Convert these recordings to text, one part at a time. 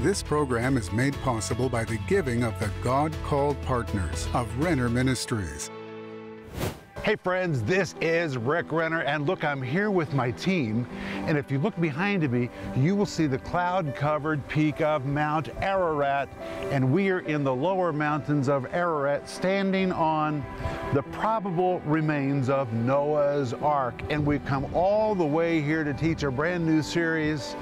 This program is made possible by the giving of the God called partners of Renner Ministries. Hey friends, this is Rick Renner, and look, I'm here with my team. And if you look behind me, you will see the cloud covered peak of Mount Ararat. And we are in the lower mountains of Ararat, standing on the probable remains of Noah's Ark. And we've come all the way here to teach a brand new series,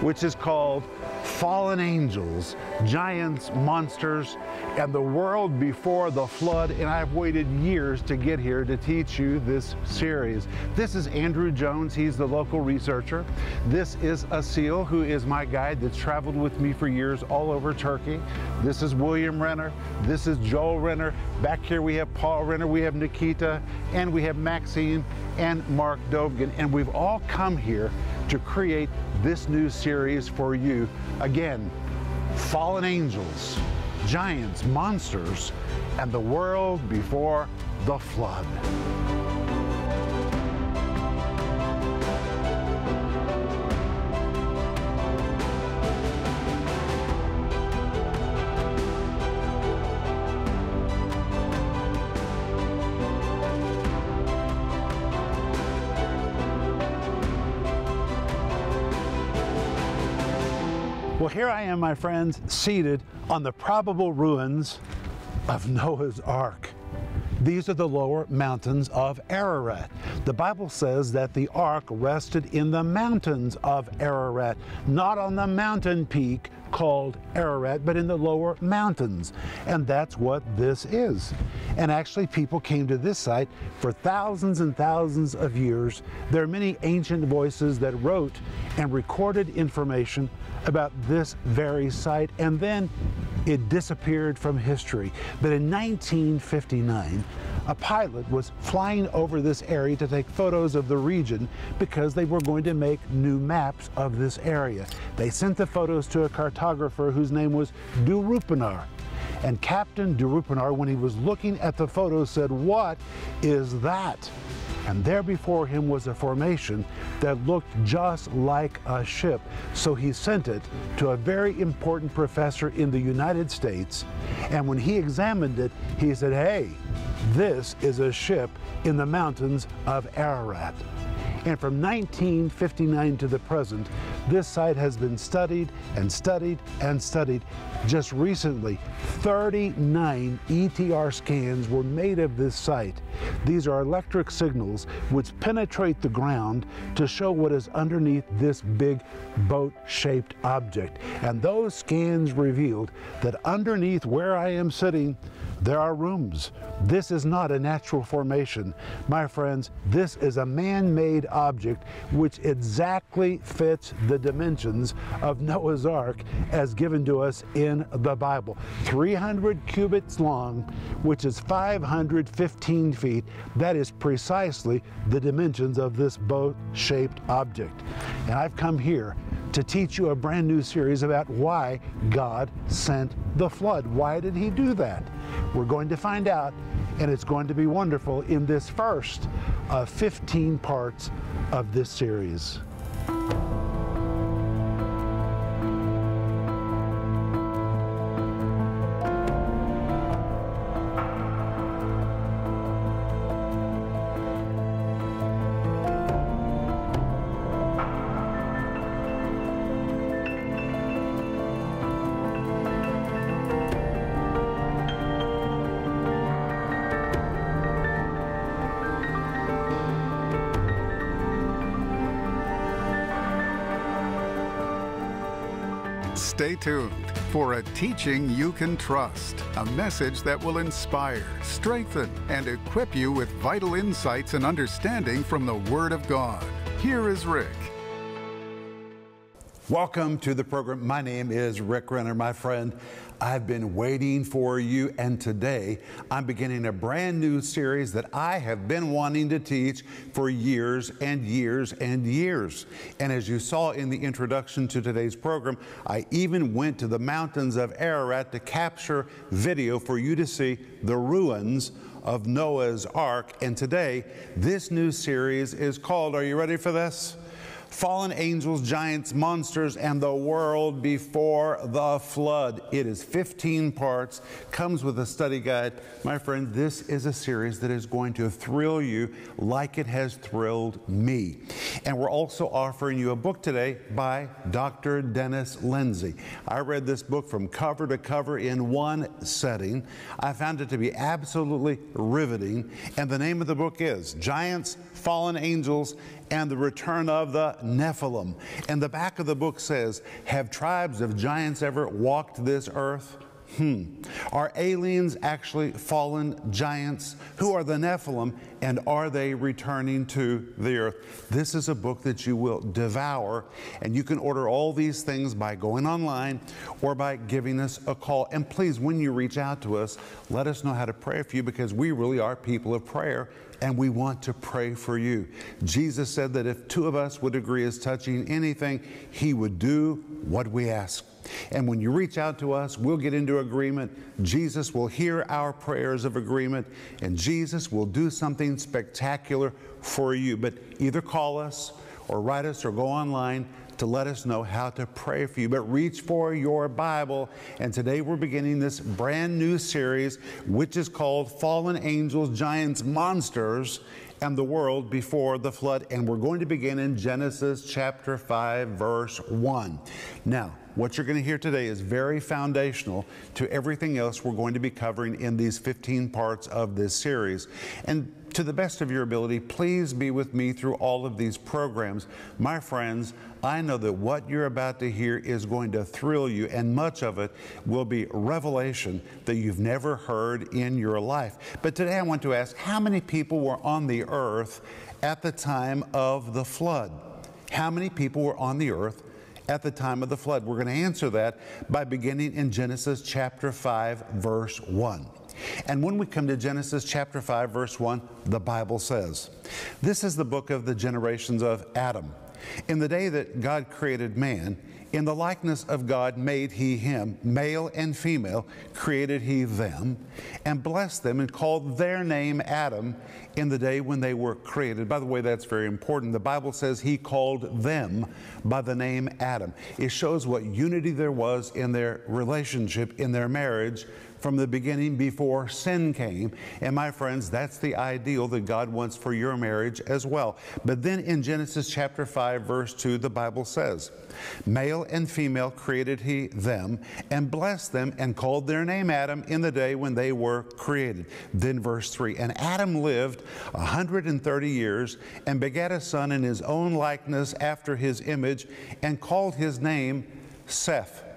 which is called Fallen Angels, Giants, Monsters, and the World Before the Flood. And I've waited years to get here to teach you this series. This is Andrew Jones. He's the local researcher. This is Asil, who is my guide that's traveled with me for years all over Turkey. This is William Renner. This is Joel Renner. Back here we have Paul Renner, we have Nikita, and we have Maxine and Mark Dovgan. And we've all come here to create this new series for you. Again, fallen angels, giants, monsters, and the world before the flood. Here I am, my friends, seated on the probable ruins of Noah's Ark. These are the lower mountains of Ararat. The Bible says that the ark rested in the mountains of Ararat, not on the mountain peak called Ararat, but in the lower mountains. And that's what this is. And actually, people came to this site for thousands and thousands of years. There are many ancient voices that wrote and recorded information about this very site, and then it disappeared from history. But in 1959, a pilot was flying over this area to take photos of the region because they were going to make new maps of this area. They sent the photos to a cartographer whose name was Durupinar. And Captain Durupinar, when he was looking at the photos, said, What is that? And there before him was a formation that looked just like a ship. So he sent it to a very important professor in the United States. And when he examined it, he said, Hey, this is a ship in the mountains of Ararat. And from 1959 to the present, this site has been studied and studied and studied. Just recently, 39 ETR scans were made of this site. These are electric signals which penetrate the ground to show what is underneath this big boat-shaped object. And those scans revealed that underneath where I am sitting, there are rooms. This is not a natural formation. My friends, this is a man-made object which exactly fits the dimensions of Noah's Ark as given to us in the Bible. 300 cubits long, which is 515 feet. That is precisely the dimensions of this boat-shaped object. And I've come here to teach you a brand new series about why God sent the flood. Why did he do that? We're going to find out, and it's going to be wonderful in this first of 15 parts of this series. For a teaching you can trust, a message that will inspire, strengthen, and equip you with vital insights and understanding from the Word of God. Here is Rick. Welcome to the program. My name is Rick Renner, my friend. I've been waiting for you, and today I'm beginning a brand new series that I have been wanting to teach for years and years and years. And as you saw in the introduction to today's program, I even went to the mountains of Ararat to capture video for you to see the ruins of Noah's Ark. And today, this new series is called, are you ready for this? Fallen angels, giants, monsters, and the world before the flood. It is 15 parts, comes with a study guide. My friend, this is a series that is going to thrill you like it has thrilled me. And we're also offering you a book today by Dr. Dennis Lindsey. I read this book from cover to cover in one setting. I found it to be absolutely riveting. And the name of the book is Giants, Fallen Angels, and the return of the Nephilim. And the back of the book says, Have tribes of giants ever walked this earth? Hmm. Are aliens actually fallen giants? Who are the Nephilim and are they returning to the earth? This is a book that you will devour, and you can order all these things by going online or by giving us a call. And please, when you reach out to us, let us know how to pray for you because we really are people of prayer and we want to pray for you. Jesus said that if two of us would agree as touching anything, he would do what we ask. And when you reach out to us, we'll get into agreement. Jesus will hear our prayers of agreement, and Jesus will do something spectacular for you. But either call us or write us or go online to let us know how to pray for you. But reach for your Bible. And today we're beginning this brand new series, which is called Fallen Angels, Giants, Monsters and the world before the flood. And we're going to begin in Genesis chapter 5, verse 1. Now, what you're going to hear today is very foundational to everything else we're going to be covering in these 15 parts of this series. And to the best of your ability, please be with me through all of these programs. My friends, I know that what you're about to hear is going to thrill you, and much of it will be revelation that you've never heard in your life. But today I want to ask how many people were on the earth at the time of the flood? How many people were on the earth at the time of the flood? We're going to answer that by beginning in Genesis chapter 5, verse 1. And when we come to Genesis chapter 5, verse 1, the Bible says, This is the book of the generations of Adam. In the day that God created man, in the likeness of God made he him, male and female, created he them, and blessed them, and called their name Adam in the day when they were created. By the way, that's very important. The Bible says he called them by the name Adam. It shows what unity there was in their relationship, in their marriage, from the beginning before sin came. And my friends, that's the ideal that God wants for your marriage as well. But then in Genesis chapter 5, verse 2, the Bible says, Male and female created he them and blessed them and called their name Adam in the day when they were created. Then verse 3, And Adam lived a 130 years and begat a son in his own likeness after his image and called his name Seth.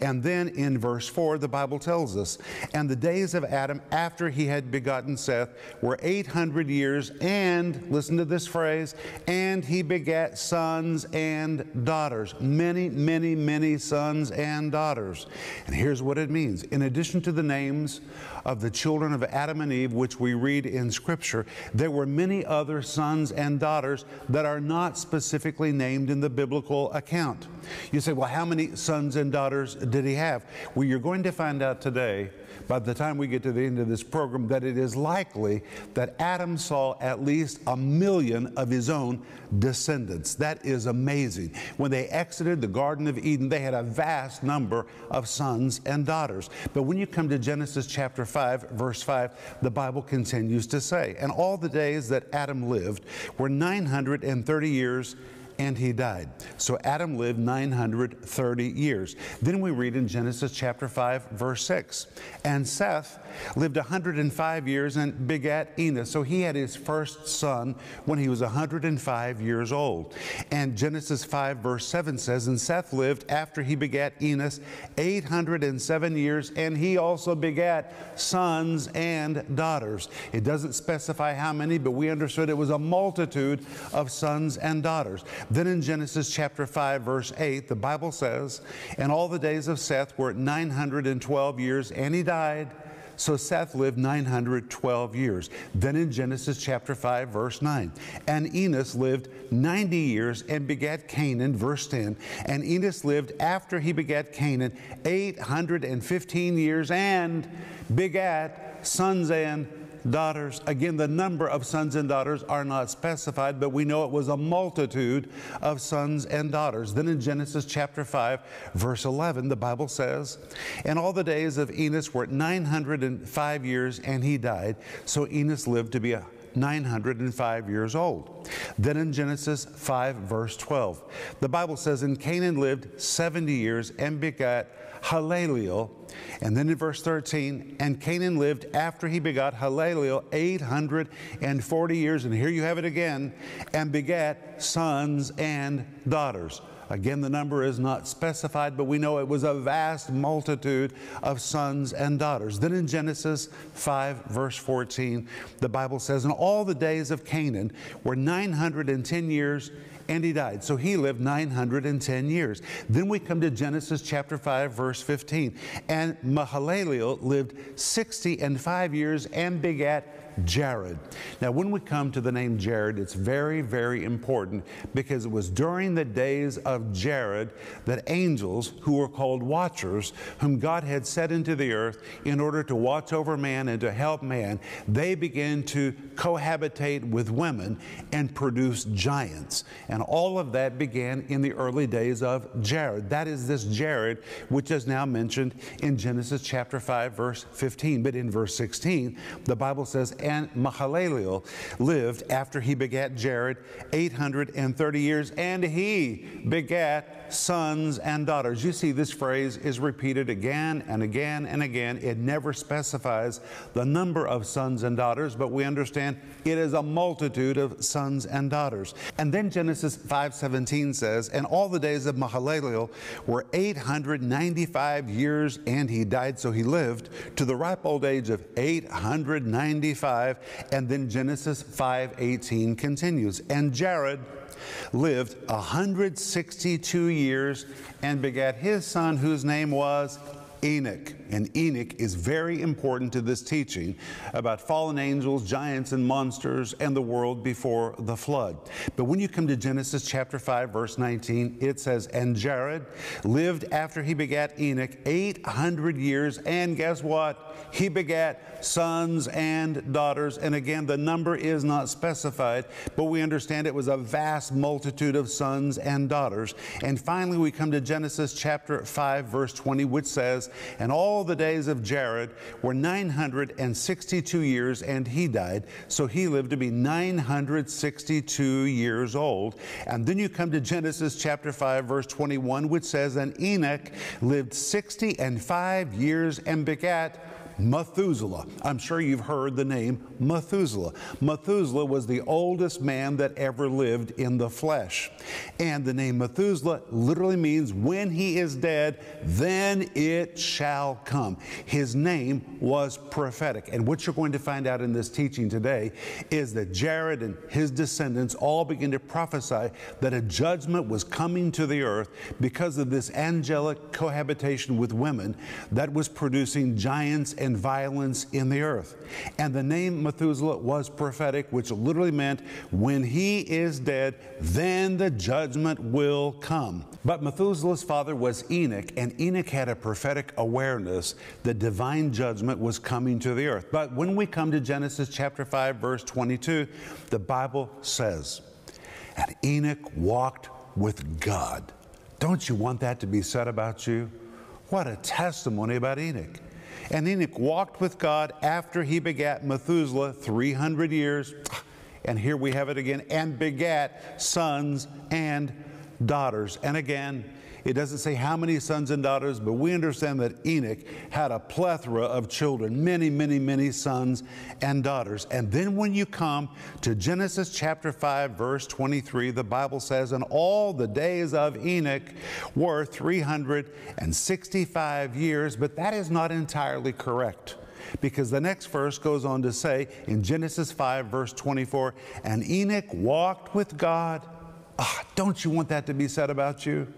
And then in verse 4, the Bible tells us, and the days of Adam after he had begotten Seth were 800 years, and listen to this phrase, and he begat sons and daughters. Many, many, many sons and daughters. And here's what it means in addition to the names of the children of Adam and Eve, which we read in Scripture, there were many other sons and daughters that are not specifically named in the biblical account. You say, well, how many sons and daughters did he have? Well, you're going to find out today by the time we get to the end of this program that it is likely that Adam saw at least a million of his own descendants. That is amazing. When they exited the Garden of Eden, they had a vast number of sons and daughters. But when you come to Genesis chapter 5, verse 5, the Bible continues to say, And all the days that Adam lived were 930 years and he died. So Adam lived 930 years. Then we read in Genesis chapter 5, verse 6. And Seth lived 105 years and begat Enos. So he had his first son when he was 105 years old. And Genesis 5, verse 7 says, And Seth lived after he begat Enos 807 years, and he also begat sons and daughters. It doesn't specify how many, but we understood it was a multitude of sons and daughters. Then in Genesis chapter 5, verse 8, the Bible says, And all the days of Seth were 912 years, and he died so Seth lived 912 years. Then in Genesis chapter 5, verse 9, and Enos lived 90 years and begat Cainan, verse 10. And Enos lived after he begat Cainan 815 years and begat sons and daughters. Again, the number of sons and daughters are not specified, but we know it was a multitude of sons and daughters. Then in Genesis chapter 5, verse 11, the Bible says, And all the days of Enos were 905 years, and he died. So Enos lived to be a 905 years old. Then in Genesis 5, verse 12, the Bible says, And Cainan lived 70 years and begat Halaleel. And then in verse 13, and Cainan lived after he begot Halaleel 840 years. And here you have it again, and begat sons and daughters. Again, the number is not specified, but we know it was a vast multitude of sons and daughters. Then in Genesis 5, verse 14, the Bible says, And all the days of Cainan were 910 years, and he died. So he lived 910 years. Then we come to Genesis chapter 5, verse 15. And Mahalaleel lived 60 and 5 years and begat Jared. Now, when we come to the name Jared, it's very, very important because it was during the days of Jared that angels, who were called watchers, whom God had set into the earth in order to watch over man and to help man, they began to cohabitate with women and produce giants. And all of that began in the early days of Jared. That is this Jared, which is now mentioned in Genesis chapter 5, verse 15. But in verse 16, the Bible says, and Mahalaleel lived after he begat Jared 830 years, and he begat sons and daughters. You see, this phrase is repeated again and again and again. It never specifies the number of sons and daughters, but we understand it is a multitude of sons and daughters. And then Genesis 5:17 says, "And all the days of Mahalaleel were 895 years, and he died, so he lived to the ripe old age of 895." And then Genesis 5:18 continues, "And Jared lived 162 years and begat his son, whose name was Enoch. And Enoch is very important to this teaching about fallen angels, giants, and monsters, and the world before the flood. But when you come to Genesis chapter 5, verse 19, it says, And Jared lived after he begat Enoch 800 years, and guess what? He begat sons and daughters. And again, the number is not specified, but we understand it was a vast multitude of sons and daughters. And finally, we come to Genesis chapter 5, verse 20, which says, and all the days of Jared were 962 years, and he died. So he lived to be 962 years old. And then you come to Genesis chapter 5, verse 21, which says, And Enoch lived 60 and 5 years and begat Methuselah. I'm sure you've heard the name Methuselah. Methuselah was the oldest man that ever lived in the flesh. And the name Methuselah literally means when he is dead, then it shall come. His name was prophetic. And what you're going to find out in this teaching today is that Jared and his descendants all begin to prophesy that a judgment was coming to the earth because of this angelic cohabitation with women that was producing giants and violence in the earth. And the name Methuselah was prophetic, which literally meant when he is dead, then the judgment will come. But Methuselah's father was Enoch, and Enoch had a prophetic awareness that divine judgment was coming to the earth. But when we come to Genesis chapter 5, verse 22, the Bible says, And Enoch walked with God. Don't you want that to be said about you? What a testimony about Enoch. And Enoch walked with God after he begat Methuselah 300 years. And here we have it again, and begat sons and daughters. And again, it doesn't say how many sons and daughters, but we understand that Enoch had a plethora of children, many, many, many sons and daughters. And then when you come to Genesis chapter 5, verse 23, the Bible says, And all the days of Enoch were 365 years, but that is not entirely correct because the next verse goes on to say in Genesis 5, verse 24, and Enoch walked with God. Ah, don't you want that to be said about you?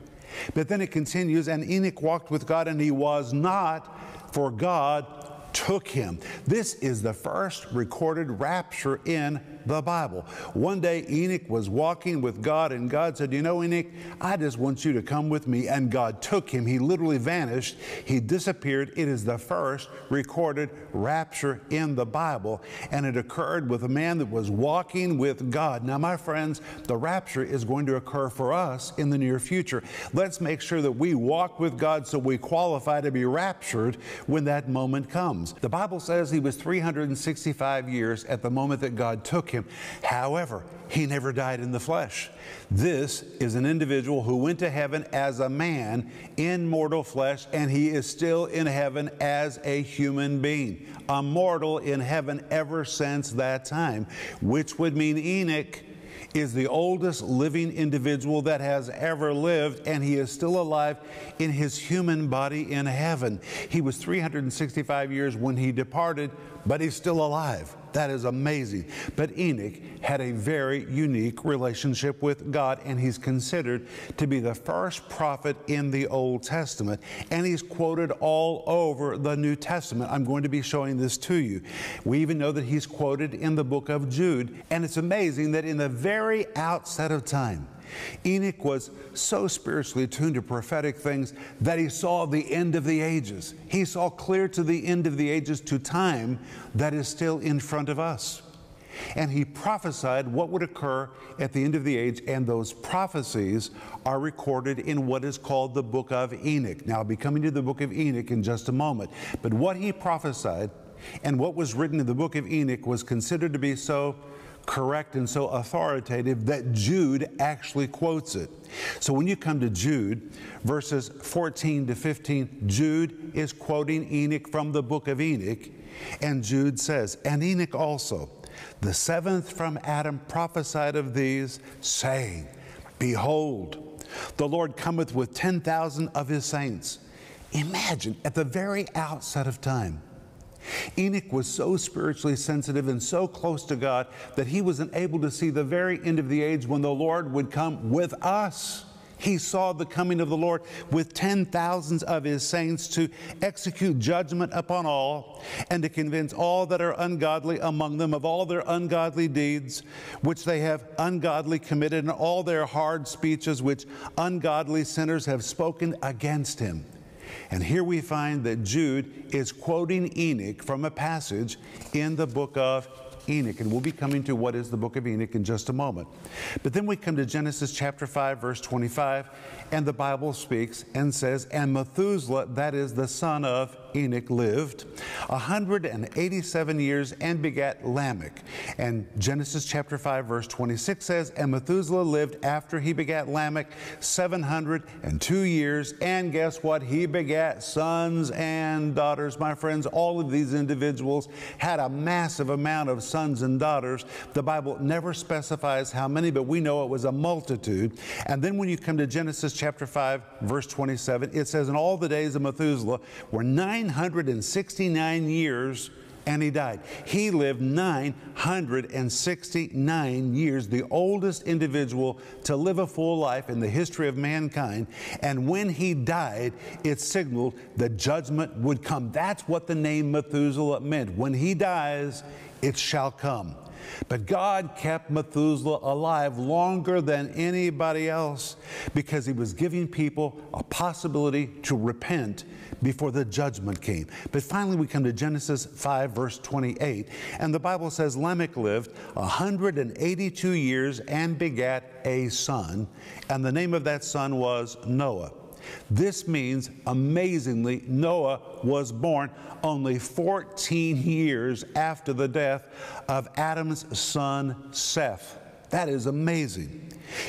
But then it continues, and Enoch walked with God, and he was not, for God took him. This is the first recorded rapture in the Bible. One day, Enoch was walking with God, and God said, You know, Enoch, I just want you to come with me. And God took him. He literally vanished, he disappeared. It is the first recorded rapture in the Bible, and it occurred with a man that was walking with God. Now, my friends, the rapture is going to occur for us in the near future. Let's make sure that we walk with God so we qualify to be raptured when that moment comes. The Bible says he was 365 years at the moment that God took him. However, he never died in the flesh. This is an individual who went to heaven as a man in mortal flesh, and he is still in heaven as a human being, a mortal in heaven ever since that time, which would mean Enoch is the oldest living individual that has ever lived, and he is still alive in his human body in heaven. He was 365 years when he departed, but he's still alive. That is amazing. But Enoch had a very unique relationship with God, and he's considered to be the first prophet in the Old Testament. And he's quoted all over the New Testament. I'm going to be showing this to you. We even know that he's quoted in the book of Jude. And it's amazing that in the very outset of time, Enoch was so spiritually attuned to prophetic things that he saw the end of the ages. He saw clear to the end of the ages to time that is still in front of us. And he prophesied what would occur at the end of the age, and those prophecies are recorded in what is called the book of Enoch. Now, I'll be coming to the book of Enoch in just a moment. But what he prophesied and what was written in the book of Enoch was considered to be so correct and so authoritative that Jude actually quotes it. So when you come to Jude, verses 14 to 15, Jude is quoting Enoch from the book of Enoch, and Jude says, And Enoch also, the seventh from Adam, prophesied of these, saying, Behold, the Lord cometh with 10,000 of his saints. Imagine at the very outset of time, Enoch was so spiritually sensitive and so close to God that he wasn't able to see the very end of the age when the Lord would come with us. He saw the coming of the Lord with ten thousands of his saints to execute judgment upon all and to convince all that are ungodly among them of all their ungodly deeds which they have ungodly committed and all their hard speeches which ungodly sinners have spoken against him. And here we find that Jude is quoting Enoch from a passage in the book of Enoch. And we'll be coming to what is the book of Enoch in just a moment. But then we come to Genesis chapter 5, verse 25, and the Bible speaks and says, And Methuselah, that is the son of Enoch, lived 187 years and begat Lamech. And Genesis chapter 5, verse 26 says, And Methuselah lived after he begat Lamech 702 years. And guess what? He begat sons and daughters. My friends, all of these individuals had a massive amount of sons and daughters. The Bible never specifies how many, but we know it was a multitude. And then when you come to Genesis chapter 5, verse 27, it says, And all the days of Methuselah were 969 years and he died. He lived 969 years, the oldest individual to live a full life in the history of mankind. And when he died, it signaled the judgment would come. That's what the name Methuselah meant. When he dies, it shall come. But God kept Methuselah alive longer than anybody else because he was giving people a possibility to repent before the judgment came. But finally, we come to Genesis 5, verse 28, and the Bible says Lamech lived 182 years and begat a son, and the name of that son was Noah. This means, amazingly, Noah was born only 14 years after the death of Adam's son Seth. That is amazing.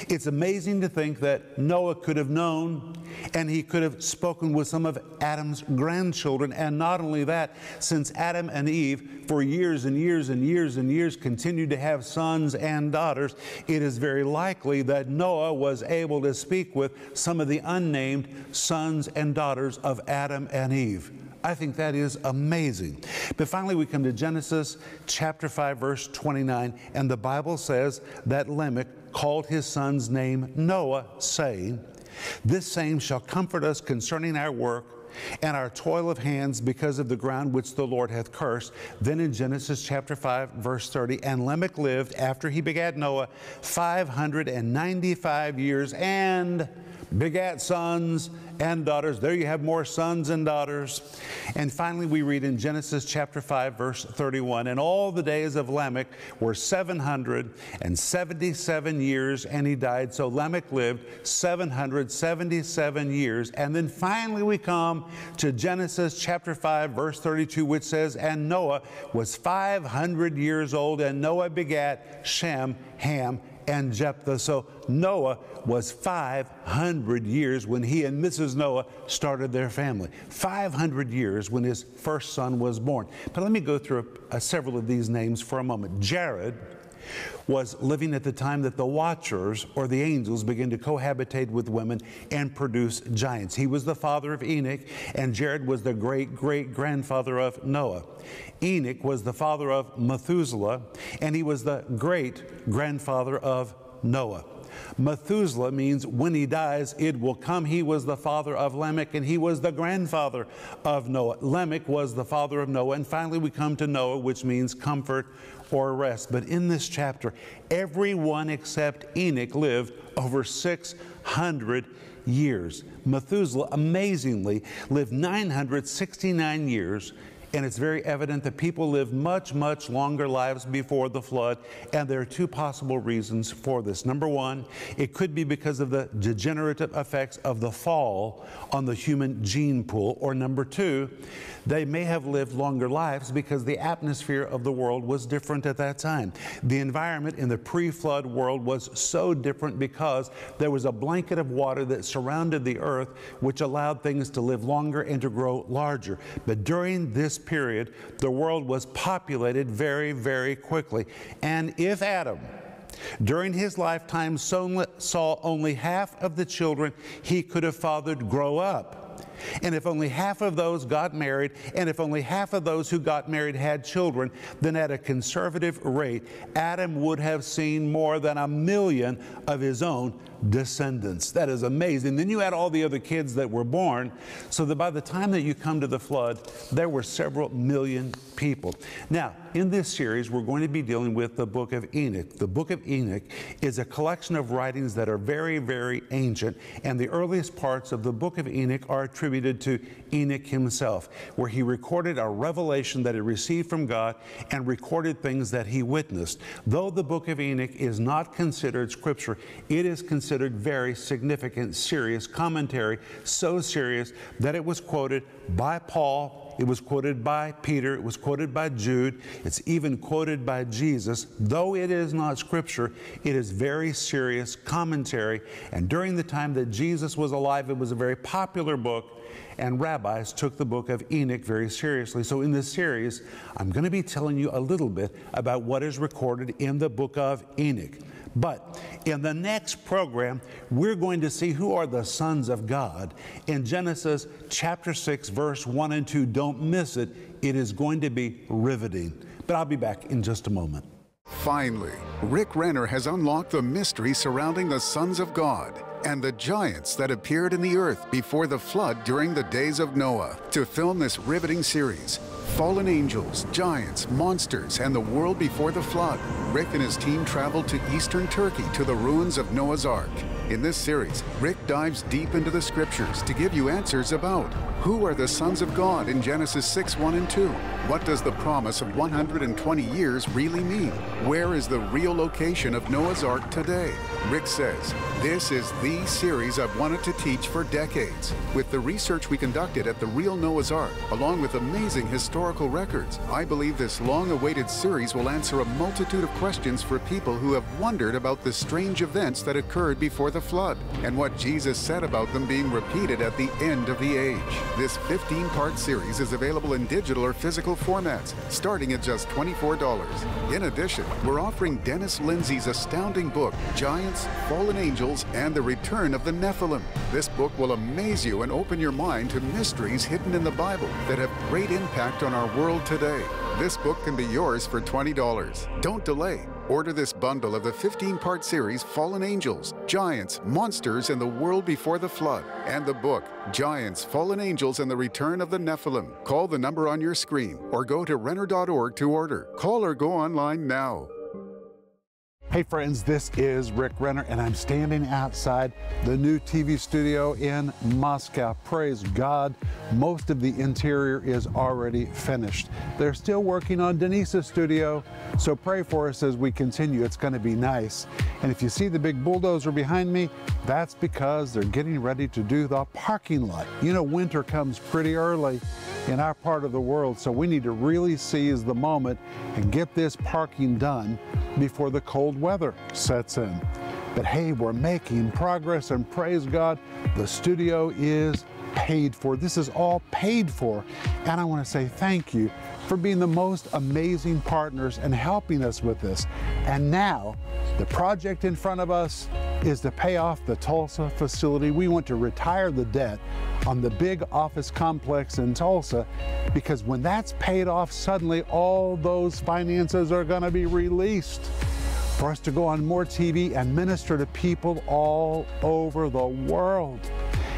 It's amazing to think that Noah could have known and he could have spoken with some of Adam's grandchildren. And not only that, since Adam and Eve, for years and years and years and years, continued to have sons and daughters, it is very likely that Noah was able to speak with some of the unnamed sons and daughters of Adam and Eve. I think that is amazing. But finally, we come to Genesis chapter 5, verse 29, and the Bible says that Lamech called his son's name Noah, saying, This same shall comfort us concerning our work and our toil of hands because of the ground which the Lord hath cursed. Then in Genesis chapter 5, verse 30, and Lamech lived after he begat Noah 595 years and begat sons and daughters. There you have more sons and daughters. And finally, we read in Genesis chapter 5, verse 31 And all the days of Lamech were 777 years, and he died. So Lamech lived 777 years. And then finally, we come to Genesis chapter 5, verse 32, which says, And Noah was 500 years old, and Noah begat Shem, Ham, and Japheth. So Noah was 500 years when he and Mrs. Noah started their family. 500 years when his first son was born. But let me go through a, a, several of these names for a moment. Jared was living at the time that the watchers or the angels began to cohabitate with women and produce giants. He was the father of Enoch, and Jared was the great great grandfather of Noah. Enoch was the father of Methuselah, and he was the great grandfather of Noah. Methuselah means when he dies, it will come. He was the father of Lamech and he was the grandfather of Noah. Lamech was the father of Noah. And finally, we come to Noah, which means comfort or rest. But in this chapter, everyone except Enoch lived over 600 years. Methuselah, amazingly, lived 969 years and it's very evident that people lived much, much longer lives before the flood. And there are two possible reasons for this. Number one, it could be because of the degenerative effects of the fall on the human gene pool. Or number two, they may have lived longer lives because the atmosphere of the world was different at that time. The environment in the pre flood world was so different because there was a blanket of water that surrounded the earth, which allowed things to live longer and to grow larger. But during this period, the world was populated very, very quickly. And if Adam, during his lifetime saw only half of the children he could have fathered grow up, and if only half of those got married, and if only half of those who got married had children, then at a conservative rate, Adam would have seen more than a million of his own descendants. That is amazing. Then you add all the other kids that were born, so that by the time that you come to the flood, there were several million people. Now, in this series, we're going to be dealing with the book of Enoch. The book of Enoch is a collection of writings that are very, very ancient, and the earliest parts of the book of Enoch are attributed to Enoch himself, where he recorded a revelation that he received from God and recorded things that he witnessed. Though the book of Enoch is not considered scripture, it is considered very significant, serious commentary, so serious that it was quoted by Paul it was quoted by Peter. It was quoted by Jude. It's even quoted by Jesus. Though it is not scripture, it is very serious commentary. And during the time that Jesus was alive, it was a very popular book and rabbis took the book of Enoch very seriously. So, in this series, I'm going to be telling you a little bit about what is recorded in the book of Enoch. But in the next program, we're going to see who are the sons of God in Genesis chapter 6, verse 1 and 2. Don't miss it, it is going to be riveting. But I'll be back in just a moment. Finally, Rick Renner has unlocked the mystery surrounding the sons of God and the giants that appeared in the earth before the flood during the days of Noah. To film this riveting series, fallen angels, giants, monsters, and the world before the flood, Rick and his team traveled to eastern Turkey to the ruins of Noah's Ark. In this series, Rick dives deep into the scriptures to give you answers about who are the sons of God in Genesis 6 1 and 2? What does the promise of 120 years really mean? Where is the real location of Noah's Ark today? Rick says, This is the series I've wanted to teach for decades. With the research we conducted at the real Noah's Ark, along with amazing historical records, I believe this long awaited series will answer a multitude of questions for people who have wondered about the strange events that occurred before the flood and what Jesus said about them being repeated at the end of the age. This 15 part series is available in digital or physical formats, starting at just $24. In addition, we're offering Dennis Lindsey's astounding book, Giants, Fallen Angels, and the Return of the Nephilim. This book will amaze you and open your mind to mysteries hidden in the Bible that have great impact on our world today. This book can be yours for $20. Don't delay. Order this bundle of the 15 part series Fallen Angels, Giants, Monsters, and the World Before the Flood, and the book Giants, Fallen Angels, and the Return of the Nephilim. Call the number on your screen or go to Renner.org to order. Call or go online now. Hey friends, this is Rick Renner, and I'm standing outside the new TV studio in Moscow. Praise God, most of the interior is already finished. They're still working on Denise's studio, so pray for us as we continue. It's going to be nice. And if you see the big bulldozer behind me, that's because they're getting ready to do the parking lot. You know, winter comes pretty early in our part of the world, so we need to really seize the moment and get this parking done before the cold weather sets in. But hey, we're making progress and praise God, the studio is paid for. This is all paid for. And I want to say thank you for being the most amazing partners and helping us with this. And now, the project in front of us is to pay off the Tulsa facility. We want to retire the debt on the big office complex in Tulsa because when that's paid off, suddenly all those finances are going to be released for us to go on more TV and minister to people all over the world.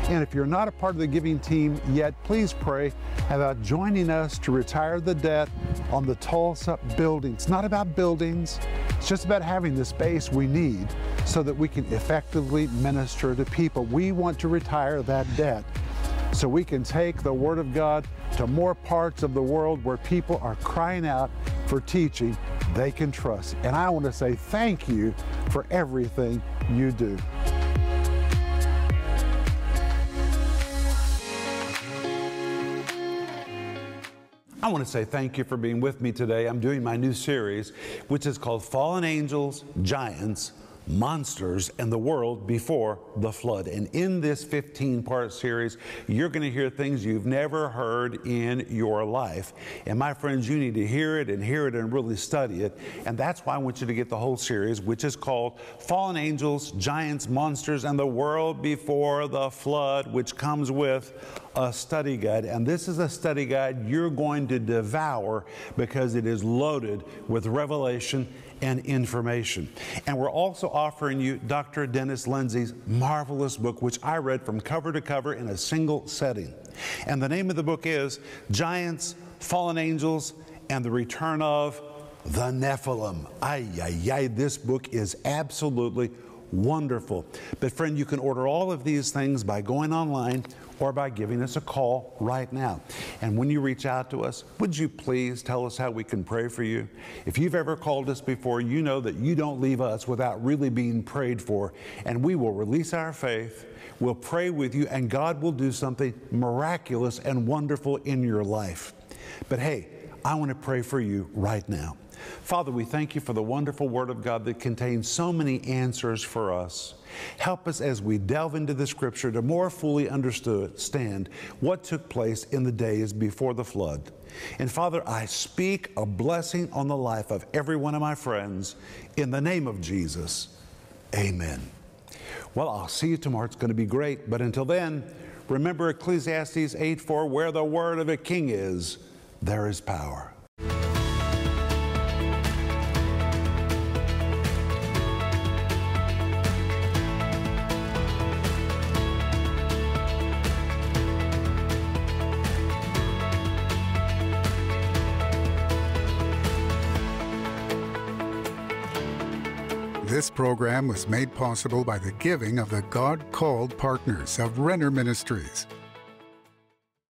And if you're not a part of the giving team yet, please pray about joining us to retire the debt on the Tulsa building. It's not about buildings, it's just about having the space we need so that we can effectively minister to people. We want to retire that debt so we can take the Word of God to more parts of the world where people are crying out for teaching they can trust. And I want to say thank you for everything you do. I want to say thank you for being with me today. I'm doing my new series, which is called Fallen Angels, Giants, monsters and the world before the flood. And in this 15 part series, you're going to hear things you've never heard in your life. And my friends, you need to hear it and hear it and really study it. And that's why I want you to get the whole series, which is called Fallen Angels, Giants, Monsters, and the World Before the Flood, which comes with a study guide. And this is a study guide you're going to devour because it is loaded with revelation and information. And we're also offering you Dr. Dennis Lindsey's marvelous book, which I read from cover to cover in a single setting. And the name of the book is Giants, Fallen Angels, and the Return of the Nephilim. Ay, ay, ay, this book is absolutely wonderful. But, friend, you can order all of these things by going online or by giving us a call right now. And when you reach out to us, would you please tell us how we can pray for you? If you've ever called us before, you know that you don't leave us without really being prayed for, and we will release our faith. We'll pray with you, and God will do something miraculous and wonderful in your life. But hey, I want to pray for you right now. Father, we thank you for the wonderful Word of God that contains so many answers for us. Help us as we delve into the Scripture to more fully understand what took place in the days before the flood. And Father, I speak a blessing on the life of every one of my friends in the name of Jesus. Amen. Well, I'll see you tomorrow. It's going to be great. But until then, remember Ecclesiastes 8 4 where the word of a king is, there is power. This program was made possible by the giving of the God called partners of Renner Ministries.